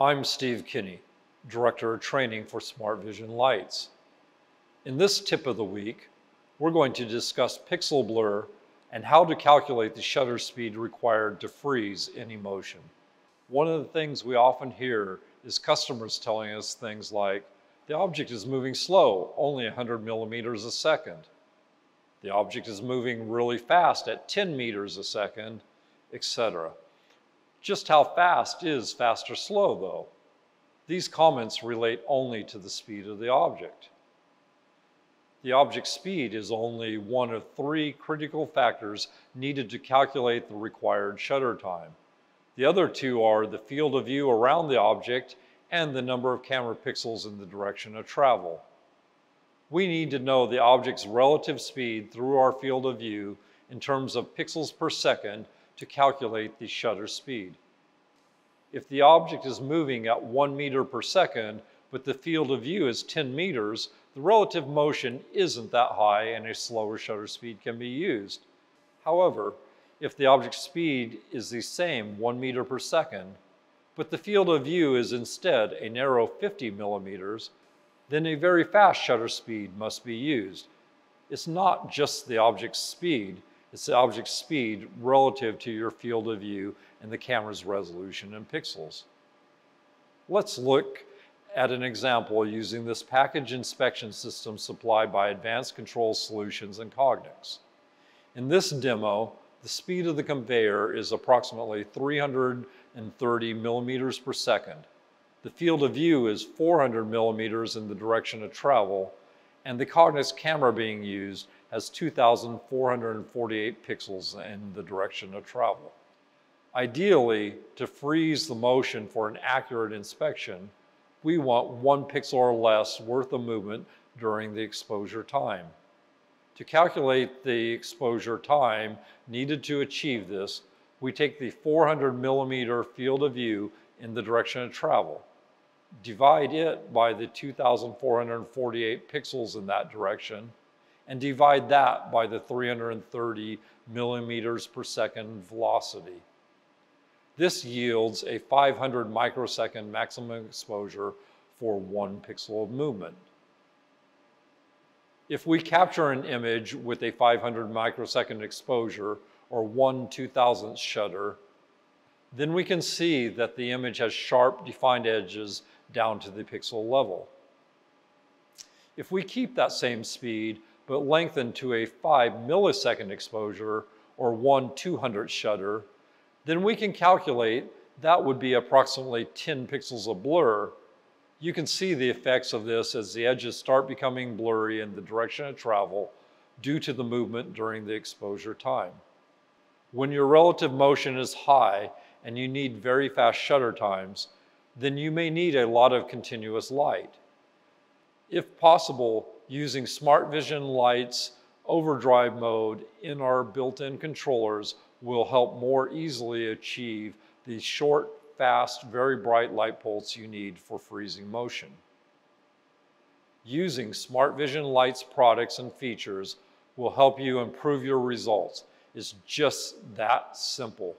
I'm Steve Kinney, Director of Training for Smart Vision Lights. In this tip of the week, we're going to discuss pixel blur and how to calculate the shutter speed required to freeze any motion. One of the things we often hear is customers telling us things like, the object is moving slow, only 100 millimeters a second. The object is moving really fast at 10 meters a second, etc. Just how fast is fast or slow, though? These comments relate only to the speed of the object. The object speed is only one of three critical factors needed to calculate the required shutter time. The other two are the field of view around the object and the number of camera pixels in the direction of travel. We need to know the object's relative speed through our field of view in terms of pixels per second to calculate the shutter speed. If the object is moving at one meter per second, but the field of view is 10 meters, the relative motion isn't that high and a slower shutter speed can be used. However, if the object's speed is the same one meter per second, but the field of view is instead a narrow 50 millimeters, then a very fast shutter speed must be used. It's not just the object's speed, it's the object's speed relative to your field of view and the camera's resolution in pixels. Let's look at an example using this package inspection system supplied by Advanced Control Solutions and Cognex. In this demo, the speed of the conveyor is approximately 330 millimeters per second. The field of view is 400 millimeters in the direction of travel, and the Cognex camera being used has 2,448 pixels in the direction of travel. Ideally, to freeze the motion for an accurate inspection, we want one pixel or less worth of movement during the exposure time. To calculate the exposure time needed to achieve this, we take the 400 millimeter field of view in the direction of travel, divide it by the 2,448 pixels in that direction, and divide that by the 330 millimeters per second velocity. This yields a 500 microsecond maximum exposure for one pixel of movement. If we capture an image with a 500 microsecond exposure or 1 2000th shutter, then we can see that the image has sharp defined edges down to the pixel level. If we keep that same speed but lengthen to a 5 millisecond exposure or 1 200 shutter, then we can calculate that would be approximately 10 pixels of blur. You can see the effects of this as the edges start becoming blurry in the direction of travel due to the movement during the exposure time. When your relative motion is high and you need very fast shutter times, then you may need a lot of continuous light. If possible, using Smart Vision Lights overdrive mode in our built-in controllers will help more easily achieve the short, fast, very bright light pulse you need for freezing motion. Using Smart Vision Lights products and features will help you improve your results. It's just that simple.